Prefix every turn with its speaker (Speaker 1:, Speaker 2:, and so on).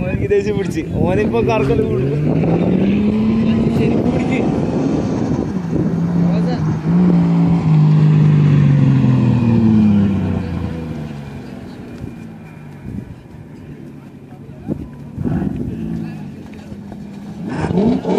Speaker 1: Own इदेशी पिछची own इप्पो Karkala Mm-hmm.